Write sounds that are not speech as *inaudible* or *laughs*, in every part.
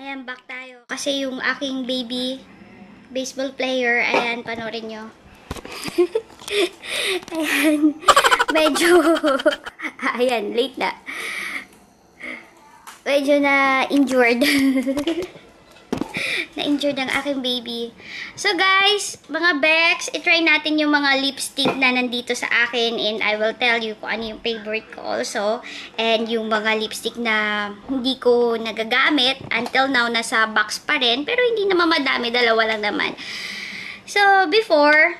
Ayan, back tayo. Kasi yung aking baby baseball player, ayan, panorin nyo. *laughs* ayan, medyo, *laughs* ayan, late na. Medyo na injured. *laughs* na-injured ang aking baby. So guys, mga Bex, itry natin yung mga lipstick na nandito sa akin and I will tell you kung ano yung favorite ko also. And yung mga lipstick na hindi ko nagagamit until now nasa box pa rin pero hindi naman madami, dalawa lang naman. So before,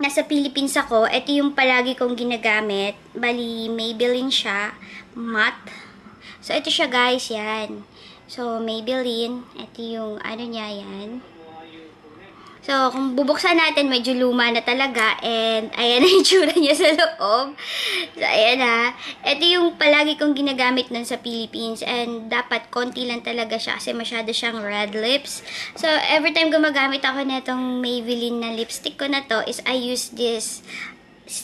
nasa Philippines ako, ito yung palagi kong ginagamit. Bali, Maybelline siya, matte. So ito siya guys, yan. So, Maybelline. Ito yung ano niya yan. So, kung bubuksan natin, medyo luma na talaga. And, ayan na *laughs* yung tsura niya sa loob. So, ayan ha. Ito yung palagi kong ginagamit nun sa Philippines. And, dapat konti lang talaga siya kasi masyado siyang red lips. So, every time gumagamit ako netong Maybelline na lipstick ko na to, is I use this,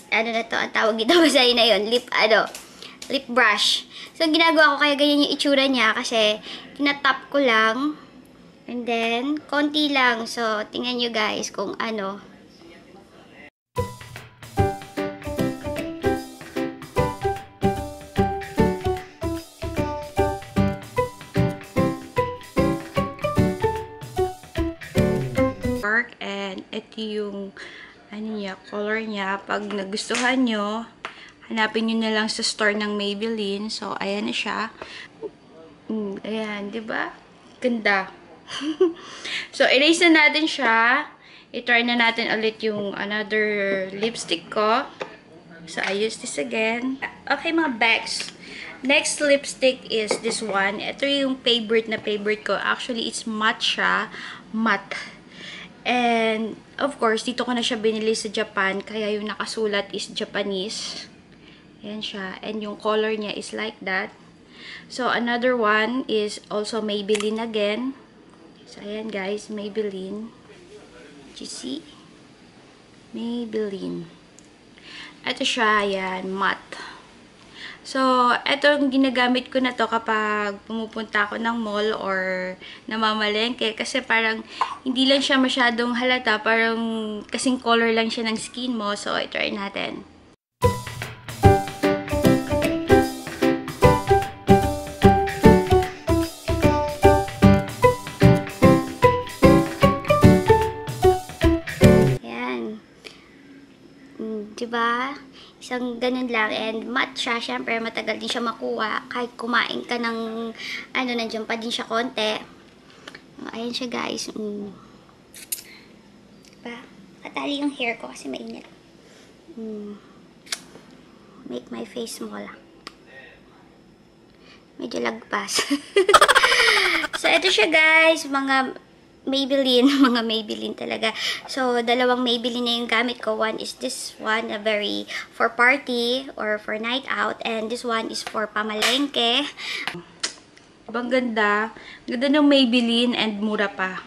ano na to, ang tawag dito basahin *laughs* na yun, lip, ano, lip brush. So, ginagawa ko kaya ganyan yung itsura niya kasi tinatap ko lang. And then, konti lang. So, tingnan nyo guys kung ano. Dark and ito yung ano niya, color niya. Pag nagustuhan nyo, hanapin nyo na lang sa store ng Maybelline. So, ayan na siya. Mm, ayan, ba? Ganda. *laughs* so, erase na natin siya. I-try na natin ulit yung another lipstick ko. So, I use this again. Okay, mga bags. Next lipstick is this one. Ito yung favorite na favorite ko. Actually, it's matcha matte. And, of course, dito ko na siya binili sa Japan. Kaya yung nakasulat is Japanese. Ayan siya. And yung color niya is like that. So, another one is also Maybelline again. So, ayan guys, Maybelline. Did you see? Maybelline. Ito siya, ayan, matte. So, ito yung ginagamit ko na to kapag pumupunta ako ng mall or namamalengke. Kasi parang hindi lang siya masyadong halata. Parang kasing color lang siya ng skin mo. So, i-try natin. Isang ganun lang. And matte siya. Siyempre, matagal din siya makuha. Kahit kumain ka ng, ano, nandiyan pa din siya konti. Ayan siya, guys. Mm. Diba? Katali yung hair ko kasi mainit. Mm. Make my face small. Medyo lagpas. *laughs* so, ito siya, guys. Mga Maybelline, *laughs* mga Maybelline talaga. So, dalawang Maybelline na yung gamit ko. One is this one, a very for party or for night out. And this one is for pamalengke. Ibang ganda. Ganda ng Maybelline and mura pa.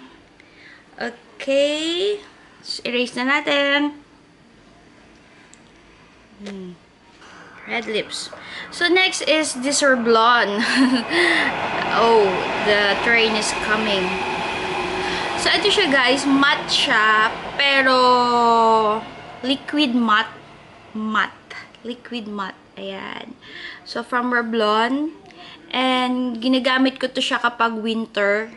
Okay. So, erase na natin. Hmm. Red lips. So, next is this Revlon. *laughs* oh, the train is coming. So, ito siya guys, matte siya, pero liquid matte. Matte. Liquid matte. Ayan. So, from Revlon. And, ginagamit ko to siya kapag winter.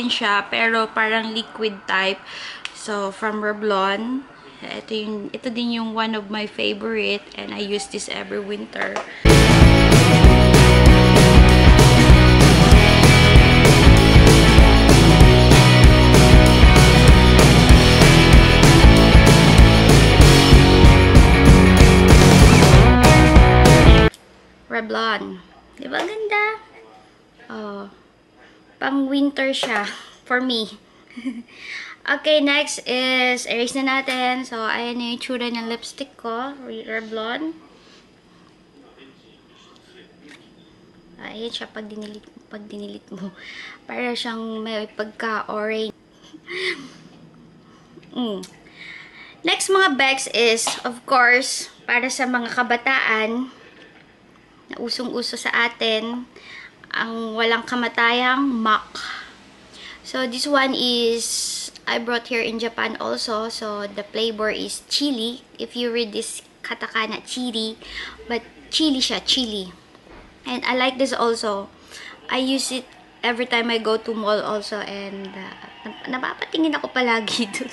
Din siya, pero parang liquid type. So, from Revlon. Ito, yung, ito din yung one of my favorite, and I use this every winter. Revlon. Di ba ganda? Oh, pang winter siya for me. *laughs* okay, next is erase na natin. So, ayan na yung tsura ng lipstick ko. Revlon. Ayan siya pag dinilit, pag dinilit mo. *laughs* Para siyang may pagka-orange. *laughs* mm. Next mga bags is, of course, para sa mga kabataan na usong-uso sa atin, ang walang kamatayang MAC. So, this one is, I brought here in Japan also. So, the flavor is chili. If you read this katakana, chili. But, chili siya, chili. And I like this also. I use it every time I go to mall also. And, uh, napapatingin ako palagi *laughs* dun.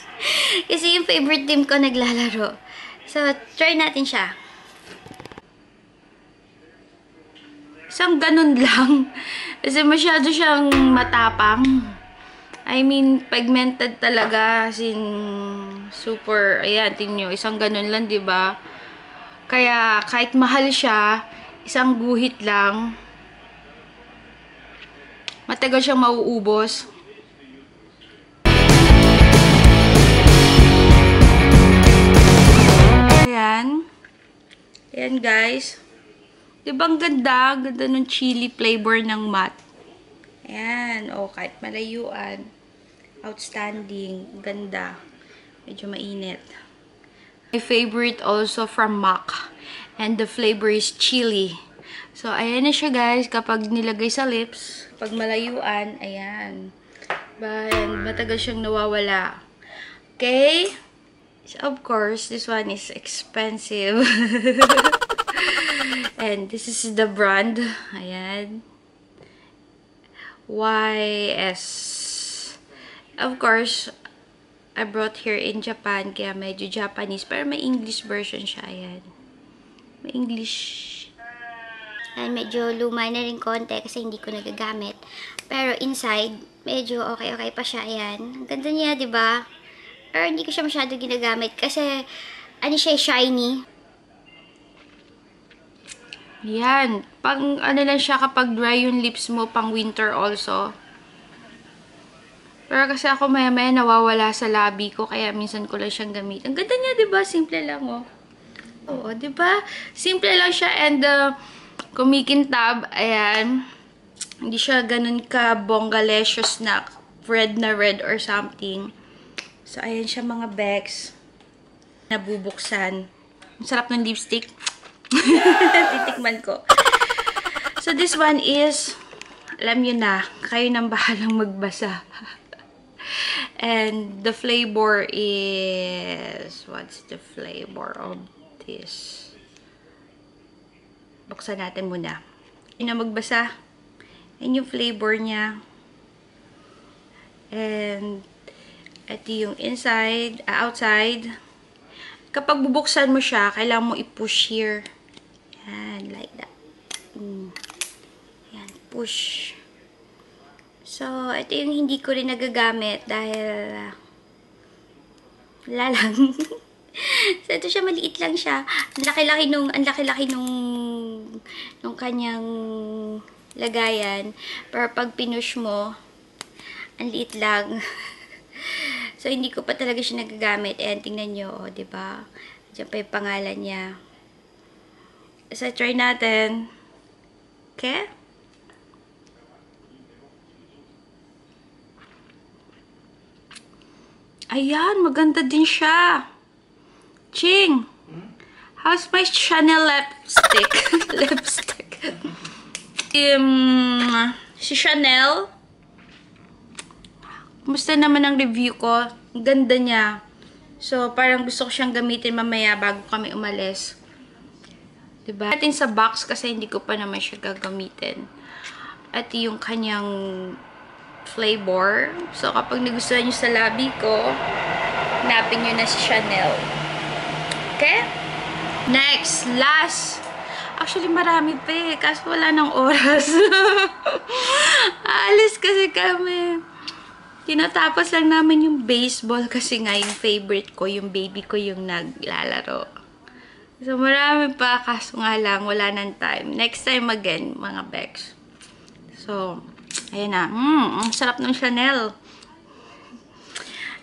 Kasi yung favorite team ko naglalaro. So, try natin siya. Isang ganun *laughs* lang. Kasi masyado siyang matapang. I mean, pigmented talaga. As super, ayan, tingnan isang ganun lang, di ba Kaya, kahit mahal siya, isang guhit lang, matagal siyang mauubos. Ayan. Ayan, guys. Diba ang ganda? Ganda ng chili flavor ng matte. Ayan. O, kahit malayuan. Outstanding. Ganda. Medyo mainit. My favorite also from MAC. And the flavor is chili. So, ayan na siya guys. Kapag nilagay sa lips, pag malayuan, ayan. But, matagal siyang nawawala. Okay? So, of course, this one is expensive. *laughs* *laughs* and this is the brand. Ayan. YS. Of course, I brought here in Japan, kaya medyo Japanese. Pero may English version siya, ayan. May English. Ayan, medyo luma na rin konti kasi hindi ko nagagamit. Pero inside, medyo okay-okay pa siya, ayan. Ganda niya, ba? Pero hindi ko siya masyado ginagamit kasi, ano siya, shiny. Yan. Pang, ano lang siya kapag dry yung lips mo, pang winter also. Pero kasi ako maya-maya nawawala sa labi ko, kaya minsan ko lang siyang gamit. Ang ganda niya, di ba? Simple lang, oh. Oo, di ba? Simple lang siya and uh, kumikintab, ayan. Hindi siya ganun ka bongalicious na red na red or something. So, ayan siya mga bags. Nabubuksan. Ang sarap ng lipstick. *laughs* Titikman ko. So, this one is, alam nyo na, kayo nang bahalang magbasa. And the flavor is, what's the flavor of this? Buksan natin muna. Yun na magbasa. Yan yung flavor niya. And, ito yung inside, uh, outside. Kapag bubuksan mo siya, kailangan mo i-push here. Yan, like that. Mm. Push. So, ito yung hindi ko rin nagagamit dahil uh, wala lang. *laughs* so, ito siya, maliit lang siya. Ang laki-laki nung, ang laki-laki nung, nung kanyang lagayan. Pero pag pinush mo, ang liit lang. *laughs* so, hindi ko pa talaga siya nagagamit. Ayan, tingnan nyo, o, oh, diba? Diyan pa yung pangalan niya. So, try natin. Okay? Ayan, maganda din siya. Ching, how's my Chanel lipstick? *laughs* lipstick. um, si Chanel. Kumusta naman ang review ko? Ganda niya. So, parang gusto ko siyang gamitin mamaya bago kami umalis. Diba? Atin sa box kasi hindi ko pa naman siya gagamitin. At yung kanyang flavor. So, kapag nagustuhan nyo sa labi ko, hanapin nyo na si Chanel. Okay? Next, last. Actually, marami pa eh. Kaso wala ng oras. *laughs* Alis kasi kami. Tinatapos lang namin yung baseball kasi nga yung favorite ko, yung baby ko yung naglalaro. So, marami pa. Kaso nga lang, wala ng time. Next time again, mga Bex. So, Ayan na. Mmm, ang sarap ng Chanel.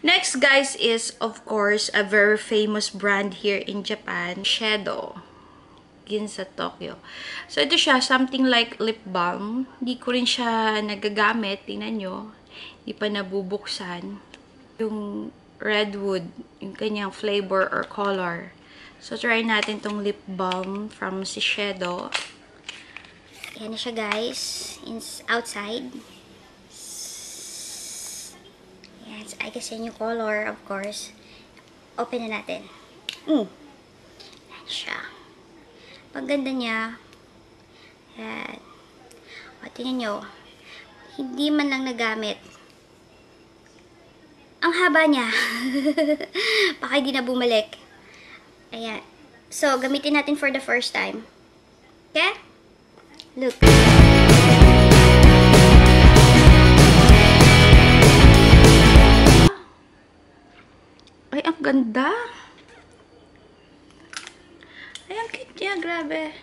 Next, guys, is, of course, a very famous brand here in Japan. Shadow. Ginza Tokyo. So, ito siya, something like lip balm. Hindi ko rin siya nagagamit. Tingnan nyo. Hindi pa nabubuksan. Yung redwood, yung kanyang flavor or color. So, try natin tong lip balm from Shiseido. Yan na siya guys. In, outside. Yan. I guess yan yung color, of course. Open na natin. Mm. Yan siya. Pagganda niya. Yan. O, tingnan nyo. Hindi man lang nagamit. Ang haba niya. *laughs* Baka hindi na bumalik. Ayan. So, gamitin natin for the first time. Okay? Look. Ay, ang ganda. Ay, ang cute niya. Grabe.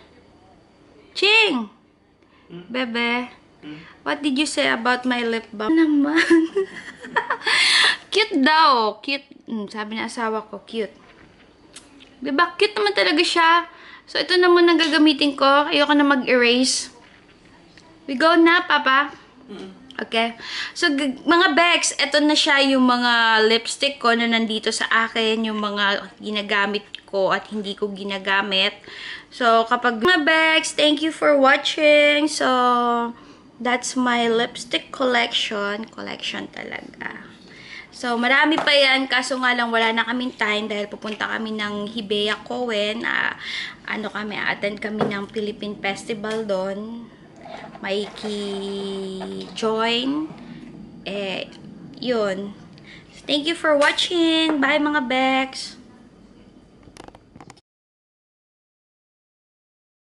Ching! Bebe, what did you say about my lip balm? Naman. *laughs* cute daw. Cute. Hmm, sabi ng asawa ko, cute. Diba? Cute naman talaga siya. So, ito naman ang gagamitin ko. Ayoko na mag-erase. We go na, Papa. Okay. So, mga Bex, ito na siya yung mga lipstick ko na nandito sa akin, yung mga ginagamit ko at hindi ko ginagamit. So, kapag mga Bex, thank you for watching. So, that's my lipstick collection. Collection talaga. So, marami pa yan. Kaso nga lang, wala na kaming time dahil pupunta kami ng Hibeya Cohen. Ah, ano kami, attend kami ng Philippine Festival doon. May join Eh, yun. Thank you for watching. Bye mga Bex!